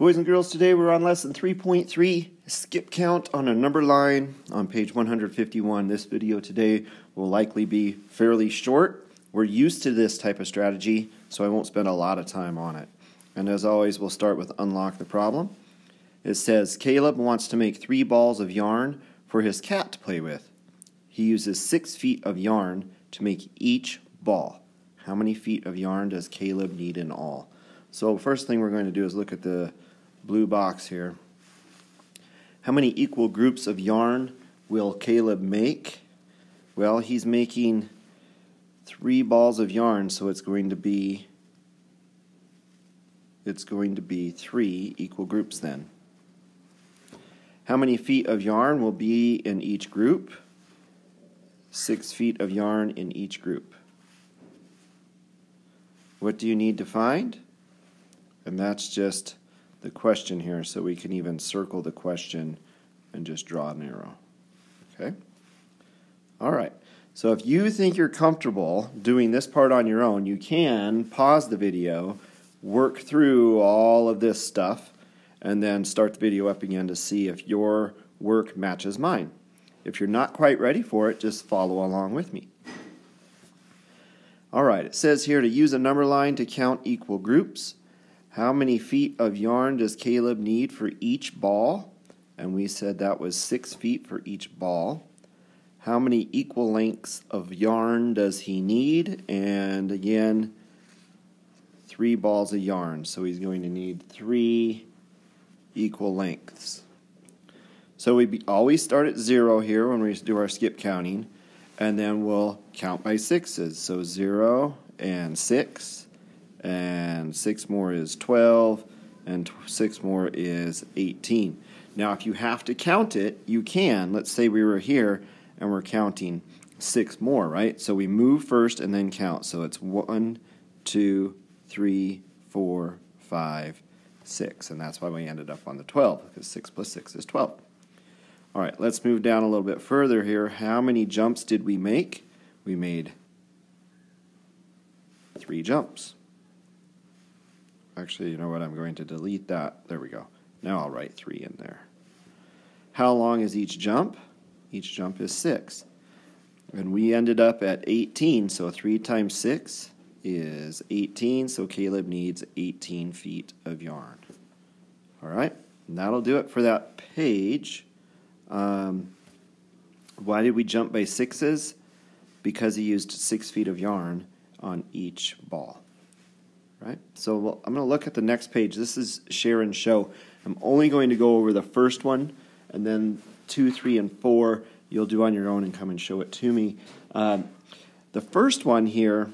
Boys and girls, today we're on lesson 3.3, skip count on a number line on page 151. This video today will likely be fairly short. We're used to this type of strategy, so I won't spend a lot of time on it. And as always, we'll start with unlock the problem. It says Caleb wants to make three balls of yarn for his cat to play with. He uses six feet of yarn to make each ball. How many feet of yarn does Caleb need in all? So first thing we're going to do is look at the blue box here. How many equal groups of yarn will Caleb make? Well, he's making three balls of yarn, so it's going to be it's going to be three equal groups then. How many feet of yarn will be in each group? Six feet of yarn in each group. What do you need to find? And that's just the question here so we can even circle the question and just draw an arrow. Okay? All right. So if you think you're comfortable doing this part on your own, you can pause the video, work through all of this stuff, and then start the video up again to see if your work matches mine. If you're not quite ready for it, just follow along with me. All right, it says here to use a number line to count equal groups. How many feet of yarn does Caleb need for each ball? And we said that was six feet for each ball. How many equal lengths of yarn does he need? And again, three balls of yarn. So he's going to need three equal lengths. So we always start at zero here when we do our skip counting, and then we'll count by sixes. So zero and six and 6 more is 12, and 6 more is 18. Now, if you have to count it, you can. Let's say we were here and we're counting 6 more, right? So we move first and then count. So it's 1, 2, 3, 4, 5, 6. And that's why we ended up on the 12, because 6 plus 6 is 12. All right, let's move down a little bit further here. How many jumps did we make? We made three jumps. Actually, you know what? I'm going to delete that. There we go. Now I'll write 3 in there. How long is each jump? Each jump is 6. And we ended up at 18, so 3 times 6 is 18, so Caleb needs 18 feet of yarn. All right, and that'll do it for that page. Um, why did we jump by sixes? Because he used 6 feet of yarn on each ball right? So I'm going to look at the next page. This is share and show. I'm only going to go over the first one, and then two, three, and four you'll do on your own and come and show it to me. Um, the first one here,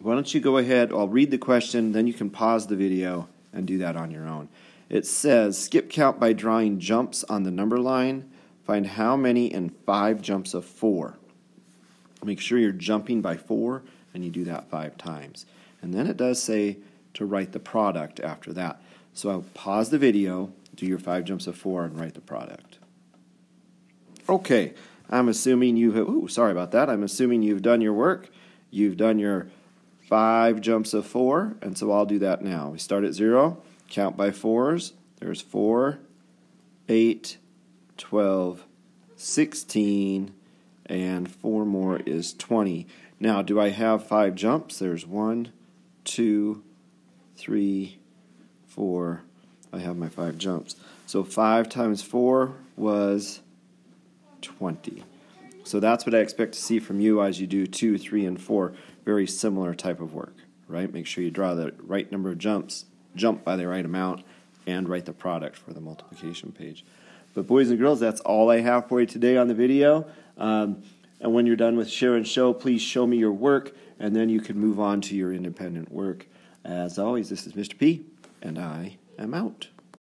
why don't you go ahead? I'll read the question, then you can pause the video and do that on your own. It says skip count by drawing jumps on the number line. Find how many in five jumps of four. Make sure you're jumping by four, and you do that five times. And then it does say to write the product after that. So I'll pause the video, do your five jumps of four, and write the product. Okay, I'm assuming you have, ooh, sorry about that. I'm assuming you've done your work. You've done your five jumps of four, and so I'll do that now. We start at zero, count by fours. There's four, eight, 12, 16, and four more is 20. Now, do I have five jumps? There's one, two, three, four. I have my five jumps. So 5 times 4 was 20. So that's what I expect to see from you as you do 2, 3, and 4. Very similar type of work, right? Make sure you draw the right number of jumps, jump by the right amount, and write the product for the multiplication page. But boys and girls, that's all I have for you today on the video. Um, and when you're done with share and show, please show me your work and then you can move on to your independent work. As always, this is Mr. P, and I am out.